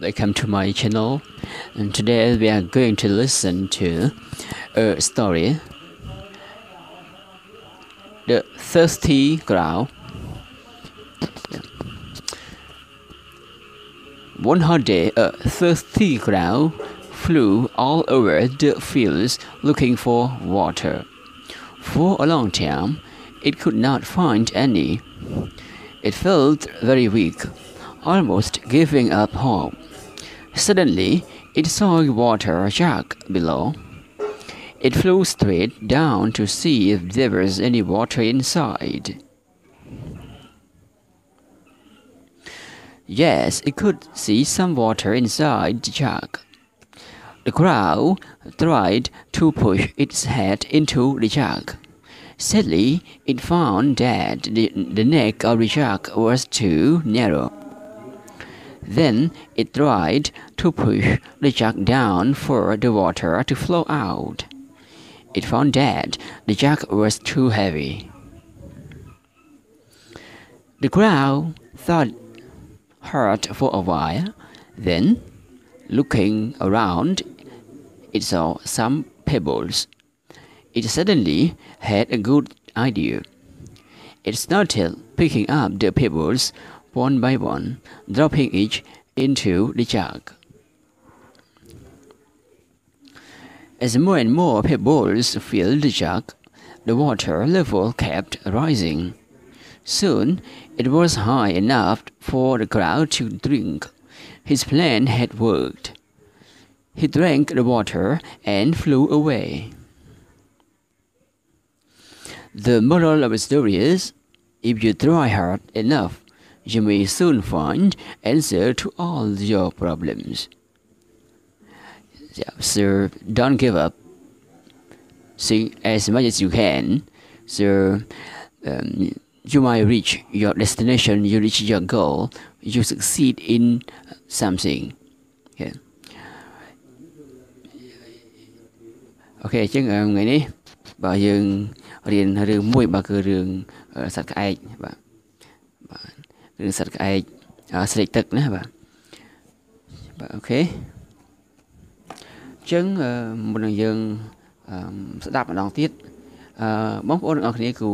welcome to my channel. And today we are going to listen to a story. The thirsty crow one hot day a thirsty crow flew all over the fields looking for water. For a long time it could not find any. It felt very weak almost giving up hope. Suddenly, it saw a water jug below. It flew straight down to see if there was any water inside. Yes, it could see some water inside the jug. The crow tried to push its head into the jug. Sadly, it found that the, the neck of the jug was too narrow. Then it tried to push the jug down for the water to flow out. It found that the jug was too heavy. The crow thought hard for a while. Then, looking around, it saw some pebbles. It suddenly had a good idea. It started picking up the pebbles one by one, dropping each into the jug. As more and more pebbles filled the jug, the water level kept rising. Soon it was high enough for the crowd to drink. His plan had worked. He drank the water and flew away. The moral of the story is if you try hard enough, you may soon find answer to all your problems. So don't give up. Sing as much as you can. So um, you might reach your destination, you reach your goal, you succeed in something. Okay. ok chứ ngày nay bà dương riêng riêng mũi bà cứ riêng ờ, sạch cái ai vâng. ងមួយបាទគឺរឿងសត្វក្អែកបាទរឿងសត្វក្អែកស្រេកទឹកណាបាទបាទអូខេអញ្ចឹងមុននឹងយើងស្ដាប់ម្ដងទៀតអឺបងប្អូនទាំងអស់គ្នាគួរ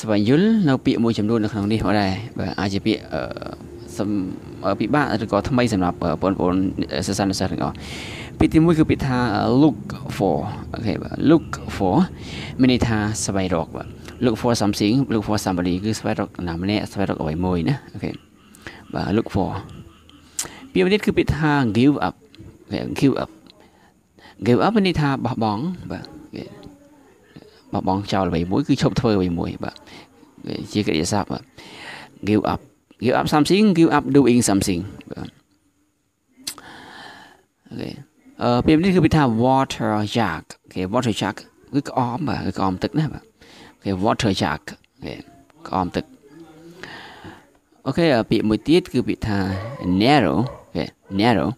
ស្វែងយល់នៅពាក្យមួយចំនួននៅក្នុងនេះមកដែរបាទអាចជាពាក្យសព្ទពិបាកឬក៏ថ្មីសម្រាប់បងប្អូនសិស្សានុសិស្សទាំងអស់ពាក្យទី1គឺពាក្យថា look for OK បាទ look for មានន័យថាស្វែងរកបាទ look for something look for somebody គឺស្វែងរកណាម្នាក់ស្វែងរកអ្វីមួយណា OK បាទ look for ពាក្យនេះគឺពាក្យថា give up give up give up មានន័យថាបោះបង់បាទបោះបង់ចោលអ្វីមួយគឺឈប់ធ្វើអ្វីមួយបាទជាកិរិយាសព្ទបាទ give up give up something give up doing something បាទ OK អឺពាក្យនេះគឺពាក្យថា water jug OK water jug គឺក្អមបាទគឺក្អមទឹកណាបាទ cái water jug គេក្អមទឹកអូខេពាក្យមួយទៀតគឺពាក្យថា narrow គេ narrow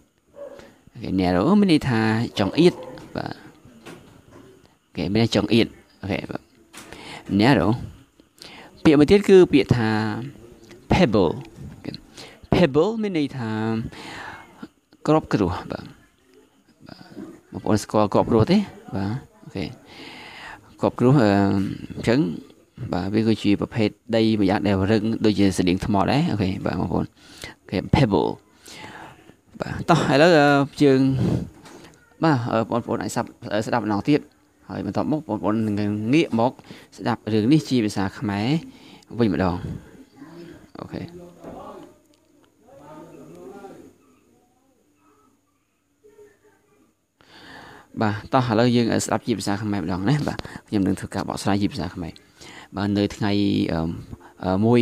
គេ narrow មានន័យថាចង្អៀតបាទគេមានចង្អៀតអូខេបាទ narrow ពាក្យមួយទៀតគឺពាក្យថា pebble pebble មានន័យថាក្របគ្រោះបាទបងប្អូនស្គាល់ក្របគ្រោះទេបាទអូខេ គប់គ្រោះអញ្ចឹងបាទវាគឺជាប្រភេទដីមួយយ៉ាងដែលរឹងដូចជាស្តៀងថ្មដែរអូខេបាទបងប្អូនគេ pebble បាទតោះឥឡូវយើងបាទបងប្អូនអាចស្ដាប់ស្ដាប់ម្ដងទៀតហើយបន្ទាប់មកបងប្អូននឹងងាកមក ស្ដាប់រឿងនេះជាភាសាខ្មែរវិញម្ដងអូខេ បាទតោះឥឡូវយើងស្ដាប់ជាភាសាខ្មែរម្ដងណាបាទខ្ញុំនឹងធ្វើការបកស្រាយជាភាសាខ្មែរបាទនៅថ្ងៃមួយ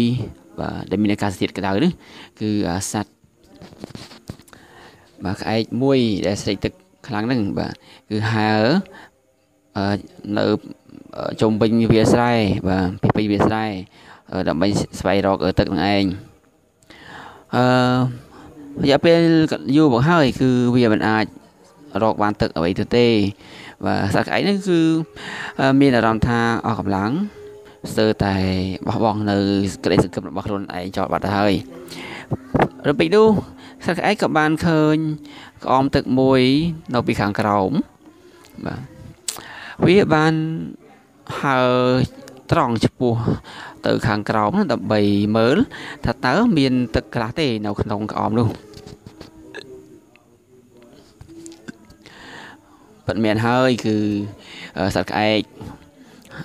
បាទដែលមានអាកាសធាតុក្តៅនេះគឺសัตว์បាទក្អែកមួយដែលស្រេកទឹកខ្លាំងហ្នឹងបាទគឺហើនៅជុំវិញវាស្រែបាទពីពេញវាស្រែដើម្បីស្វែងរកទឹកនឹងឯងអឺរយៈពេលយូរមកហើយគឺវាមិនអាច រកបានទឹកអ្វីទៅទេបាទសត្វក្អែកនេះគឺមានអារម្មណ៍ថាអស់កម្លាំងស្ទើរតែបោះបង់នៅក្តីសង្ឃឹមរបស់ខ្លួនឯងចោលបាត់ទៅហើយរំពេចនោះសសត្វក្អែកក៏បានឃើញក្អមទឹកមួយនៅពីខាងក្រោមបាទវាបានហើត្រង់ចំពោះទៅខាងក្រោមដើម្បីមើលថាតើមានទឹកខ្លះទេនៅក្នុងក្អមនោះ ពិតមែនហើយគឺសត្វក្អែក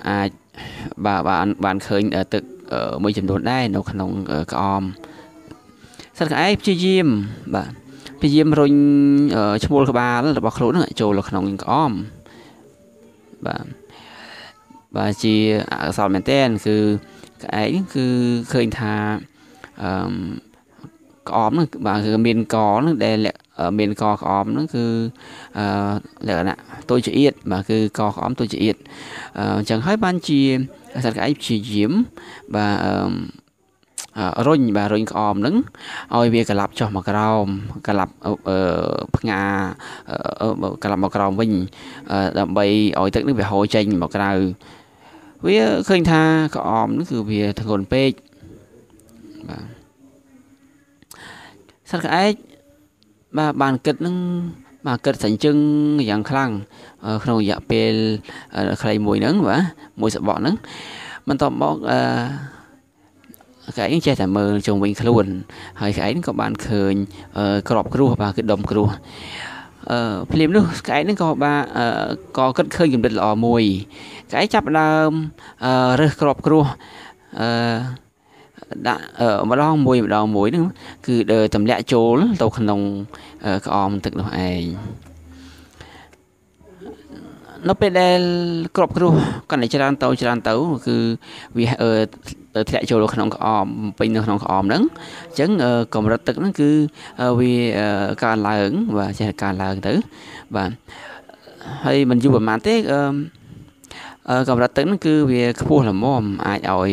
អាចបាទបានបានឃើញទឹកមួយចំនួនដែរនៅក្នុងក្អមសត្វក្អែកព្យាយាមបាទព្យាយាមរុញឈ្មោលក្បាលរបស់ខ្លួនចូលទៅក្នុងក្អមបាទបាទជាអកុសលមែនទែនគឺក្អែកគឺឃើញថាអឺក្អមហ្នឹងបាទគឺមានកហ្នឹងដែល មានកក្អមហ្នឹងគឺអឺលក្ខណៈតូចចៀតបាទគឺកក្អមតូចចៀតអញ្ចឹងហើយបានជាសត្វក្អែកព្យាយាមបាទអឺរុញបាទរុញក្អមហ្នឹងឲ្យវាក្លាប់ចុះមកក្រោមក្លាប់ផ្ងាក្លាប់មកក្រោមវិញដើម្បីឲ្យទឹកនេះវាហូរចេញមកក្រៅវាឃើញថាក្អមនេះគឺវាធ្ងន់ពេកបាទសត្វក្អែក បាទបានគិតនឹងបាទគិតសាញ់ជឹងយ៉ាងខ្លាំងក្នុងរយៈពេលខ្លីមួយហ្នឹងបាទមួយសបកហ្នឹងបន្ទាប់មកអឺក្អែកចេះតែមើលជុំវិញខ្លួន ហើយក្អែកក៏បានឃើញក្របគ្រោះបាទគឺដុំគ្រោះអឺភ្លាមនោះក្អែកហ្នឹងក៏បានក៏គិតឃើញគំនិតល្អមួយក្អែកចាប់ដើមរើសក្របគ្រោះអឺ ដាក់ម្ដងមួយម្ដងមួយហ្នឹងគឺទម្លាក់ចូលទៅក្នុងក្អមទឹកនោះឯងនៅពេលដែលក្របគ្រោះកាន់តែច្រើនទៅច្រើនទៅ គឺវាធ្លាក់ចូលក្នុងក្អមពេញនៅក្នុងក្អមហ្នឹងអញ្ចឹងកម្រិតទឹកហ្នឹងគឺវាកើនឡើងបាទចេះកើនឡើងទៅបាទហើយមិនយូរប្រហែលទេអឺ កម្រិតទឹកហ្នឹងគឺវាខ្ពស់ល្មមអាចឲ្យ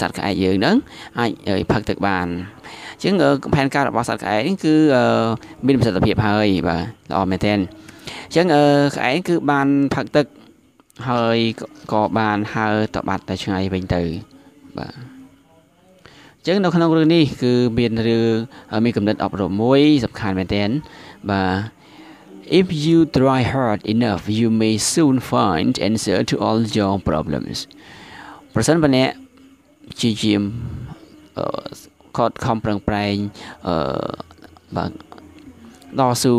សត្វក្អែកយើងហ្នឹងអាចផឹកទឹកបានអញ្ចឹងផែនការរបស់សត្វក្អែកគឺមានប្រសិទ្ធភាពហើយបាទល្អមែនទែនអញ្ចឹងក្អែកគឺបានផឹកទឹកហើយក៏បានហើរទៅបាត់ទៅឆ្ងាយវិញទៅបាទអញ្ចឹងនៅក្នុងរឿងនេះគឺមានរឿងមានកំណត់អប់រំមួយសំខាន់មែនទែនបាទ If you try hard enough you may soon find answer to all your problems ប្រសិនបើអ្នកជាជាមខតខំប្រឹងប្រែងអឺបាទតស៊ូ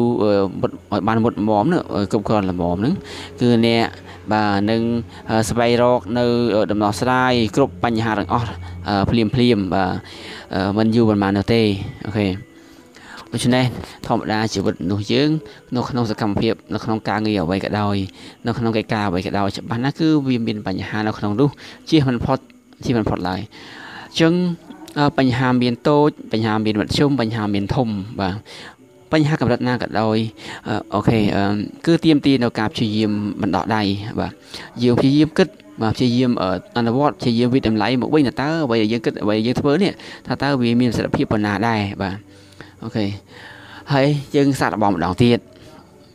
ឲ្យបានមុតមមនោះគ្រប់គ្រាន់ល្មមហ្នឹងគឺអ្នកបាទនឹងស្វែងរកនៅដំណោះស្រាយគ្រប់បញ្ហាទាំងអស់ភ្លាមភ្លាមបាទមិនយូរប៉ុន្មាននោះទេអូខេ ដូច្នេះធម្មតាជីវិតនោះយើងនៅក្នុងសកម្មភាពនៅក្នុងការងារអ្វីក៏ដោយនៅក្នុងកិច្ចការអ្វីក៏ដោយច្បាស់ណាស់គឺវាមានបញ្ហានៅក្នុងនោះជៀសមិនផុតជៀសមិនផុតឡើយអញ្ចឹងបញ្ហាមានតូចបញ្ហាមានមធ្យមបញ្ហាមានធំបាទបញ្ហាកម្រិតណាក៏ដោយអូខេគឺទៀមទីនៅការព្យាយាមបណ្ដោះដៃបាទយើងព្យាយាមគិតបាទព្យាយាមអនុវត្តព្យាយាមវិតម្លៃមកវិញតើអ្វីដែលយើងគិតអ្វីយើងធ្វើនេះថាតើវាមានប្រសិទ្ធភាពប៉ុណ្ណាដែរបាទ អូខេហើយយើងសាកល្បងម្ដងទៀត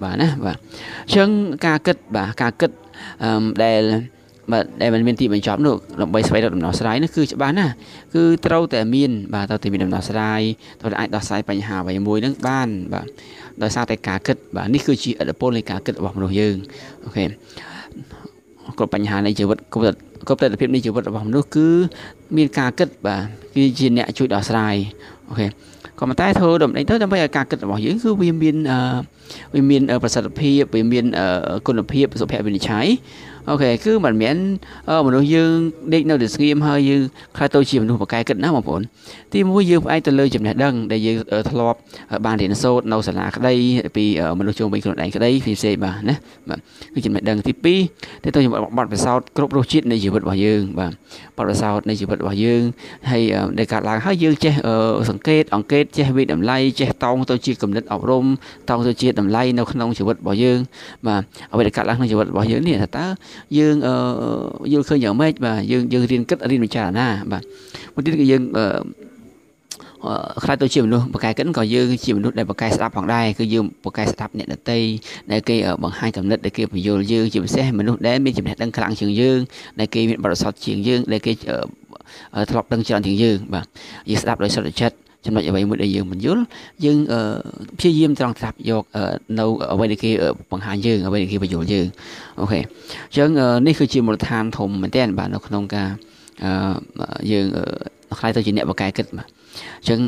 បាទណាបាទអញ្ចឹងការគិតបាទការគិតអឺដែលបាទដែលมันមានទីបញ្ចប់នោះដើម្បីស្វែងរកដំណោះស្រាយនោះគឺច្បាស់ណាស់គឺត្រូវតែមាន បាទត្រូវតែមានដំណោះស្រាយត្រូវតែអាចដោះស្រាយបញ្ហាអ្វីមួយនឹងបានបាទដោយសារតែការគិតបាទនេះគឺជាឥទ្ធិពលនៃការគិតរបស់មនុស្សយើងOK គ្រប់បញ្ហានៃជីវិតគ្រប់គ្រប់ទស្សនវិជ្ជានៃជីវិតរបស់មនុស្សគឺមានការគិតបាទគឺជាអ្នកជួយដោះស្រាយ OK ក៏ប៉ុន្តែធ្វើដូចម្ដេចទៅដើម្បីឲ្យការគិតរបស់យើងគឺវាមានវាមានប្រសិទ្ធភាពវាមានគុណភាពសុភវិនិច្ឆ័យ OK គឺមិនមែនមនុស្សយើងដេកនៅតែស្ងៀមហើយយើងក្លាយទៅជាមនុស្សបកែគិតណាបងប្អូនទីមួយយើងផ្អែកទៅលើចំណេះដឹងដែលយើងធ្លាប់បានរៀនសូត្រនៅសាលាក្តីពីមនុស្សជុំវិញខ្លួនឯងក្តីផ្សេងៗបាទណាបាទគឺចំណេះដឹងទី2ទៅទៅបទពិសោធន៍គ្រប់រសជាតិនៃជីវិតរបស់យើងបាទបទពិសោធន៍នៃជីវិតរបស់យើងហើយដែលកើតឡើងហើយយើងចេះសង្កេតអង្កេតចេះវិតម្លៃចេះតោងទៅជាគំនិតអប់រំតោងទៅជាតម្លៃនៅក្នុងជីវិតរបស់យើងបាទអ្វីដែលកើតឡើងក្នុងជីវិតរបស់យើងនេះថាតើយើងយល់ឃើញយ៉ាងម៉េចបាទយើងយើងរៀនគិតរៀនពិចារណាបាទមួយទៀតគឺយើងខ្លាចទៅជាមនុស្សបកែកិនក៏យើងជាមនុស្សដែលបកែស្ដាប់ផងដែរគឺយើងបកែស្ដាប់អ្នកដតីដែលគេបង្ហាញកំណត់ដែលគេបញ្យល់យើងជាពិសេសមនុស្សដែលមានចំណេះដឹងខ្លាំងជាងយើងដែលគេមានបទពិសោធន៍ជាងយើងដែលគេធ្លាប់ដឹងច្រើនជាងយើងបាទយើងស្ដាប់ដោយសុទ្ធចិត្ត ចំណុចអ្វីមួយដែលយើងមិនយល់យើងព្យាយាមត្រង់ត្រាប់យកនៅអ្វីដែលគេបង្ហាញយើងអ្វីដែលគេបញ្យល់យើងOK អញ្ចឹងនេះគឺជាមូលដ្ឋានធំមែនទែនបាទនៅក្នុងការយើងក្លាយទៅជាអ្នកបកកែគិតបាទអញ្ចឹង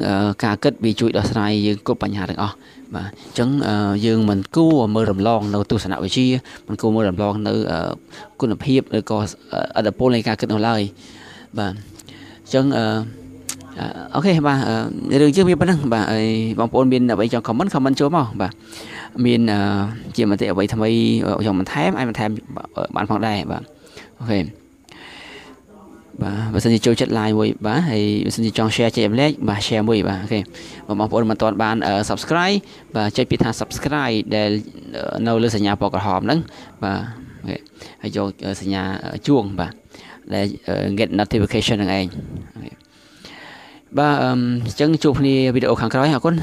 ការគិតវាជួយដោះស្រាយយើងគ្រប់បញ្ហាទាំងអស់បាទអញ្ចឹងយើងមិនគួរមើលរំលងនៅទស្សនវិជ្ជាមិនគួរមើលរំលងនៅគុណភាពឬក៏ឥទ្ធិពលនៃការគិតនោះឡើយបាទអញ្ចឹងអឺ OK បាទរឿងយើងមានប៉ុណ្ណឹងបាទហើយបងប្អូនមានអ្វីចង់ comment comment ចូលមកបាទមានជាមតិអ្វីថ្មីចង់បន្ថែមអាចបន្ថែមបានផងដែរបាទ OK បាទបើសិនជាចូលចិត្ត live មួយបាទហើយបើសិនជាចង់ share ចែករំលែកបាទ share មួយបាទ OK បងប្អូនមិនទាន់បាន subscribe បាទចុចពាក្យថា subscribe ដែលនៅលើសញ្ញាពណ៌ក្រហមហ្នឹងបាទ OK ហើយយកសញ្ញាជួងបាទដែល get notification ហ្នឹងឯង OK បាទអញ្ចឹងជួបគ្នាវីដេអូខាងក្រោយអរគុណ